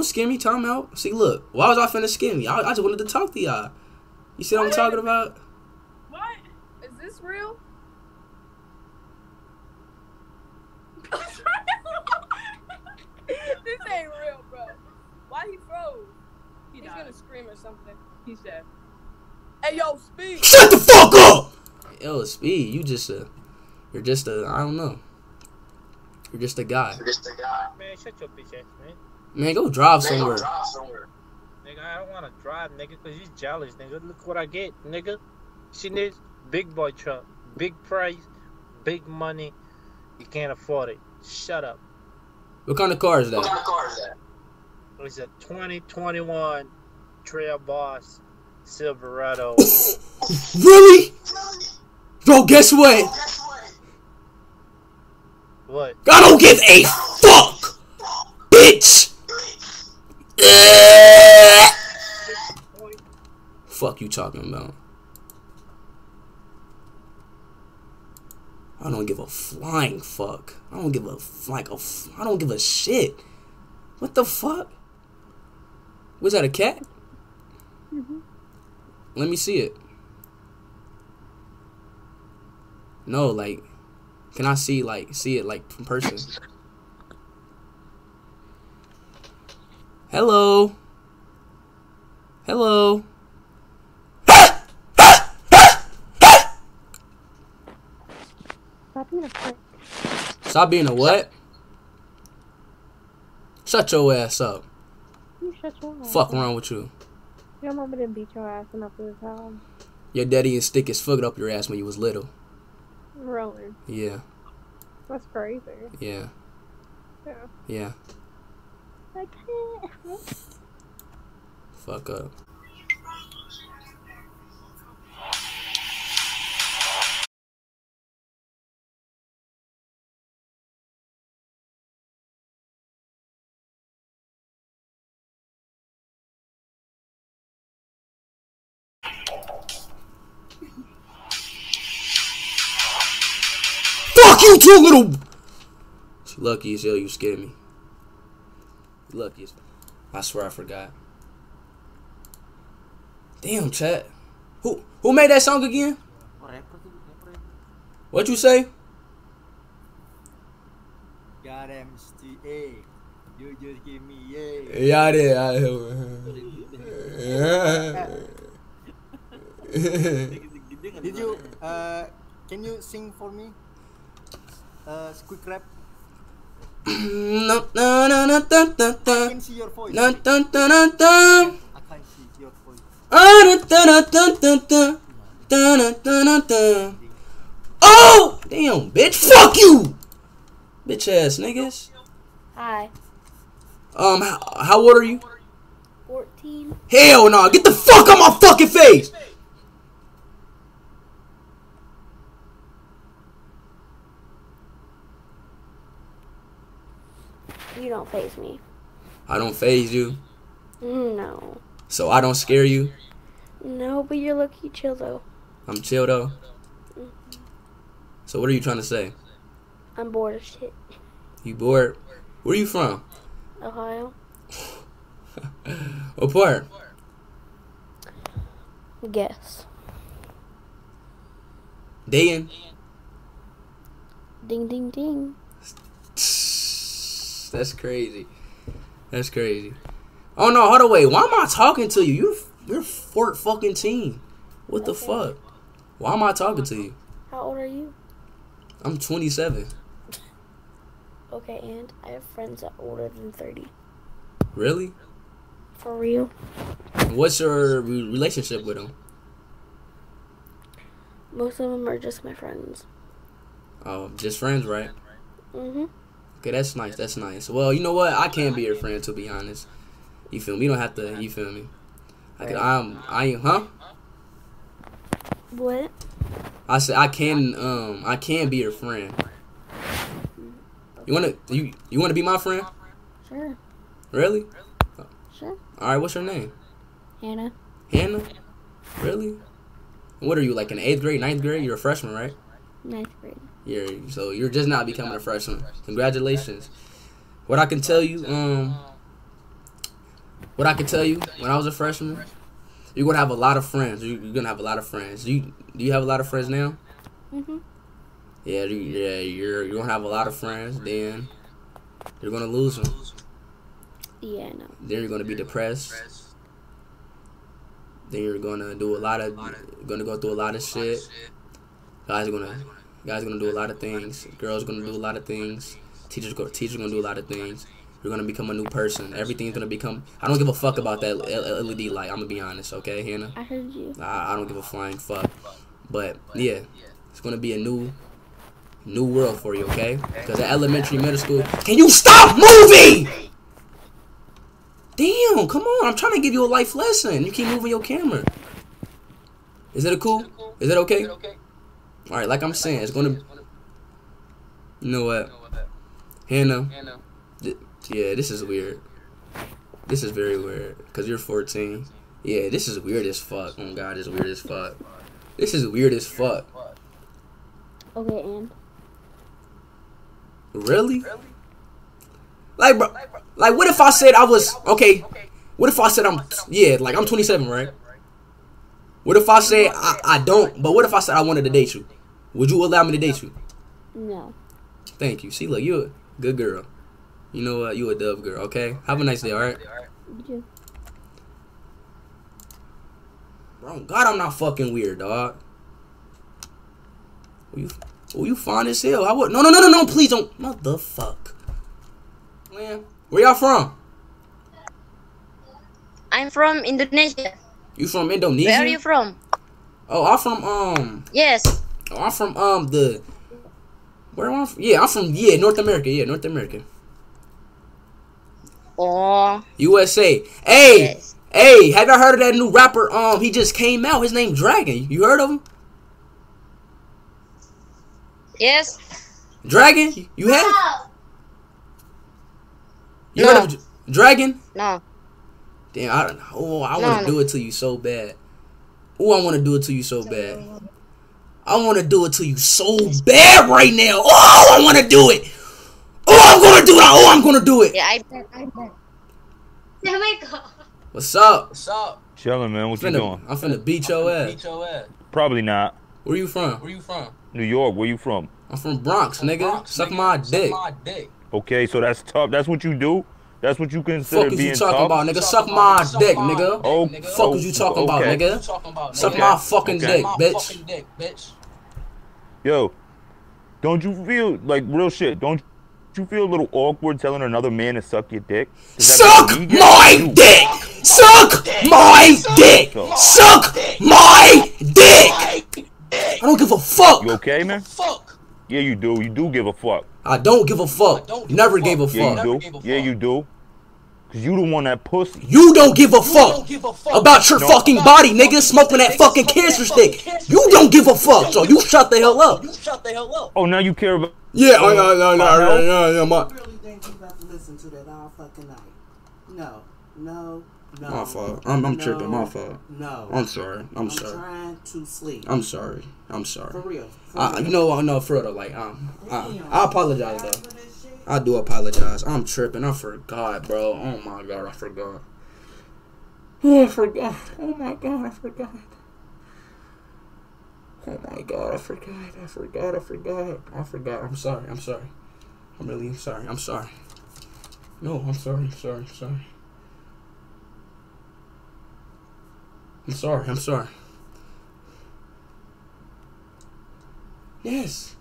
Don't scare me. Time out. See, look. Why was I finna scare me? I, I just wanted to talk to y'all. You see what I'm talking about? What? Is this real? this ain't real, bro. Why he froze? He He's died. gonna scream or something. He's dead. Hey, yo, speed. Shut the fuck up! Yo, Speed, you just a, you're just a, I don't know. You're just a guy. You're just a guy. Man, shut your bitch ass, man. Man, go drive somewhere. Nigga, I don't want to drive, nigga, because you jealous, nigga. Look what I get, nigga. See this? Big boy truck. Big price. Big money. You can't afford it. Shut up. What kind of car is that? What kind of car is that? It's a 2021 Trail Boss Silverado. Really? Bro, guess what? what? I don't give a fuck, bitch. Fuck you talking about? I don't give a flying fuck. I don't give a like a. f- I don't give a shit. What the fuck? Was that a cat? Mm-hmm. Let me see it. No, like, can I see like see it like from person? Hello. Hello. Stop being a prick. Stop being a what? Shut your ass up. You shut your ass. Fuck up. wrong with you. Your mama didn't beat your ass enough of the time. Your daddy and stick his foot up your ass when you was little. Really? Yeah, That's crazy. yeah, Yeah. yeah. Fuck up. Fuck you too, little. She lucky as hell you scared me. Lucky as. I swear I forgot. Damn, chat. Who who made that song again? What you say? God mesti A. You just give me A. Yeah, I did. I, Did you uh can you sing for me? Uh quick rap. No, no, no, no, dun, dun, I dun. can see your voice. I can see your voice. Ah, dun, dun, dun, dun, dun. Dun, dun, dun, dun, dun. Oh! Damn, bitch. Fuck you! Bitch ass niggas. Hi. Um, how, how old are you? 14. Hell no. Get the fuck out my fucking face! You don't phase me. I don't phase you, No. so I don't scare you. No, but you're lucky chill though. I'm chill though. Mm-hmm. So what are you trying to say? I'm bored of shit. You bored? Where are you from? Ohio. What part? Guess. Dayton. Ding ding ding. That's crazy. That's crazy. Oh no, hold on, wait. Why am I talking to you? You're you're Fort fucking team. What the Okay. fuck? Why am I talking to you? How old are you? I'm 27. Okay, and I have friends that are older than 30. Really? For real? What's your re- relationship with them? Most of them are just my friends. Oh, just friends, right? Mm-hmm. Okay, that's nice. That's nice. Well, you know what? I can't be your friend to be honest. You feel me? You don't have to. You feel me? I can. I'm. I huh? What? I said I can. Um, I can be your friend. You wanna? You you wanna be my friend? Sure. Really? Sure. All right. What's your name? Hannah. Hannah. Really? What are you like in eighth grade, ninth grade? You're a freshman, right? Ninth grade. You're so you're just not becoming a freshman. Congratulations. What I can tell you, um, What I can tell you, when I was a freshman, you're gonna have a lot of friends. You- You're gonna have a lot of friends. Do you do you have a lot of friends now? Mhm. Yeah, you, yeah. You're you're gonna have a lot of friends. Then you're gonna lose them. Yeah, no. Then you're gonna be depressed. Then you're gonna do a lot of gonna go through a lot of shit. Guys are gonna guys are gonna do a lot of things. Girls are gonna do a lot of things. Teachers go teachers gonna do a lot of things. You're gonna become a new person. Everything's gonna become. I don't give a fuck about that LED light. I'm gonna be honest, okay, Hannah. I heard you. I, I don't give a flying fuck. But yeah, it's gonna be a new, new world for you, okay? Because at elementary, middle school, can you stop moving? Damn, come on! I'm trying to give you a life lesson. You keep moving your camera. Is it a cool? Is it okay? All right, like I'm saying, it's gonna. You know what, Hannah? th- yeah, this is weird. This is very weird. Cause you're 14. Yeah, this is weird as fuck. Oh god, it's weird as fuck. This is weird as fuck. Okay, and Really? Like, bro, like, what if I said I was okay? What if I said I'm yeah, like I'm 27, right? What if I say I, I don't? But what if I said I wanted to date you? Would you allow me to date you? no. Thank you. See, look, you're a good girl. You know what? You a dove girl. Okay. Have a nice day. All right. You. Bro, God, I'm not fucking weird, dog. Oh, you, oh, you fine as hell. I would. No, no, no, no, no. Please don't. Motherfuck. Man, where y'all from? I'm from Indonesia. You from Indonesia? Where are you from? Oh, I'm from um. Yes. Oh, I'm from um the. Where am I from? Yeah, I'm from yeah North America. Yeah, North America. Oh, USA. Hey, yes. hey, have y'all heard of that new rapper? Um, he just came out. His name Dragon. You heard of him? Yes. Dragon? You have? You No. heard of Dragon? No. Damn, I don't know. Oh, I want to do it to you so bad. Oh, I want to do it to you so bad. I want to do it to you so bad right now. Oh, I want to do it. Oh, I'm gonna do it. Oh, I'm gonna do it. Yeah, I bet. I bet. Oh my god. What's up? What's up? Chilling, man. What you Finna, doing? I'm finna beat your ass. Beat your ass. Probably not. Where you from? Where you from? New York. Where you from? I'm from Bronx, nigga. Bronx, Suck nigga. my Suck my dick. Okay, so that's tough. That's what you do. That's what you consider Fuck is being you talking tough. about, nigga? Suck my Suck dick, my nigga. Oh, dick, nigga. Fuck is you oh, talking about, okay. What you nigga? talking about, Suck nigga? my fucking Okay. dick, bitch. dick, bitch. Yo, don't you feel like real shit? Don't you feel a little awkward telling another man to suck your dick? Suck make me gay? my dick! Suck my dick! Suck my dick! I don't give a fuck. You okay, man? Fuck. Yeah, you do. You do give a fuck. I don't give a fuck. don't give Never a gave a fuck. Yeah, you do. gave Yeah, you do. Cause you the one that pussy. You don't give a fuck give a fuck about your No. fucking body, nigga, smoking that fucking cancer that stick. You don't give a fuck, so you shut the hell up. You shut the hell up. Oh, now you care about. Yeah, oh, no, no, no, My no, health? no, no, my, really think you about to listen to that all fucking night. No, no, no. my fault. I'm, I'm no, tripping. My fault. No. I'm sorry. I'm I'm sorry. trying to sleep. I'm sorry. I'm for sorry. real. For I, real. you know what? No, for real. Like, um, I, I apologize though. I do apologize. I'm tripping. I forgot, bro. Oh my god, I forgot. Oh, I forgot. Oh my god, I forgot. Oh my god, I forgot. I forgot. I forgot. I forgot. I'm sorry. I'm sorry. I'm really sorry. I'm sorry. No, I'm sorry. I'm sorry. I'm sorry. I'm sorry. I'm sorry. Yes.